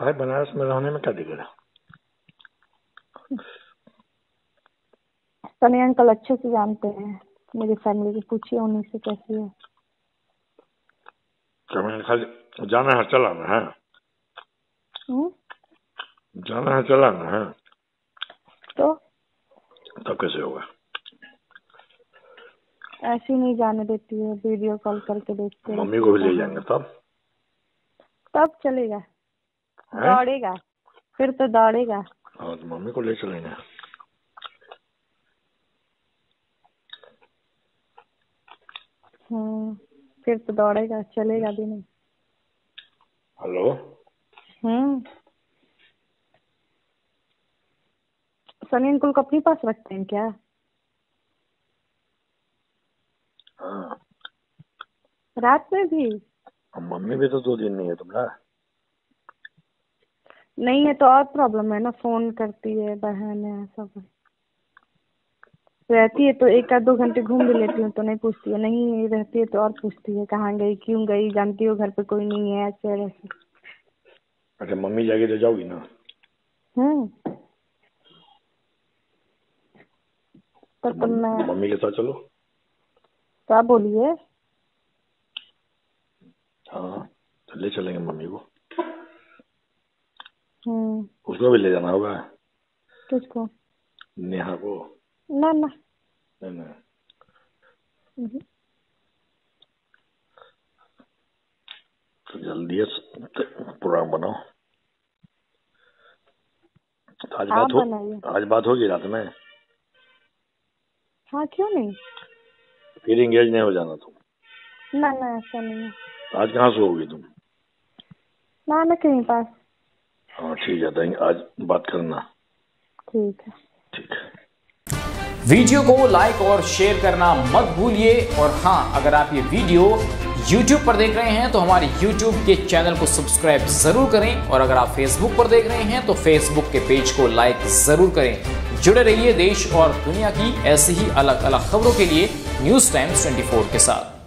भाई बनारस में रहने में क्या है? सनी अंकल अच्छे से जानते हैं। मेरी फैमिली की पूछिए उन्हीं से कैसी है। क्या मैंने खाली जाना है चलाना है? हम्म? जाना है चलाना है? तो? तब कैसे होगा? ऐसी नहीं जाने देती है वीडियो कॉल करके देखते मम्मी को भी ले जाएँगे तब? तब चलेगा। हैं? दौड़ेगा। फिर तो दौड़ेगा। हाँ तो मम्मी को ले चलेंगे। हम्म फिर तो दौड़ेगा चलेगा भी नहीं। हेलो? हम्म। सनी अंकुल को अपने पास रखते हैं क्या? हाँ। रात में भी? मम्मी भी तो दो दिन नहीं है तुम्हारा नहीं है तो और प्रॉब्लम है ना फ़ोन करती है बहन है सब रहती है तो एक आध दो घंटे घूम भी लेती हूँ तो नहीं पूछती है। नहीं रहती है तो और पूछती है कहाँ गई क्यों गई जानती हो घर पे कोई नहीं है ऐसे वैसे। अच्छा मम्मी जाके ले जाओगी ना? हम्म। तो तुम मैं मम्मी के साथ चलो। क्या बोलिए? हाँ तो ले चलेंगे मम्मी को। उसको भी ले जाना होगा। किसको? नेहा को। ना ना। नहीं नहीं। हम्म। तो जल्दी प्रोग्राम बनाओ। तो आज बात हो आज बात होगी रात में। हाँ क्यों नहीं? फिर इंगेज नहीं हो जाना तुम। ना ना ऐसा नहीं आज कहाँ से होगी तुम? ना ना कहीं पास। हाँ ठीक है तो आज बात करना। ठीक है। ठीक है। वीडियो को लाइक और शेयर करना मत भूलिए। और हाँ अगर आप ये वीडियो YouTube पर देख रहे हैं तो हमारे YouTube के चैनल को सब्सक्राइब ज़रूर करें। और अगर आप Facebook पर देख रहे हैं तो Facebook के पेज को लाइक ज़रूर करें। जुड़े रहिए देश और दुनिया की ऐसी ही अलग अलग खबरों के लिए न्यूज़ टाइम्स 24 के साथ।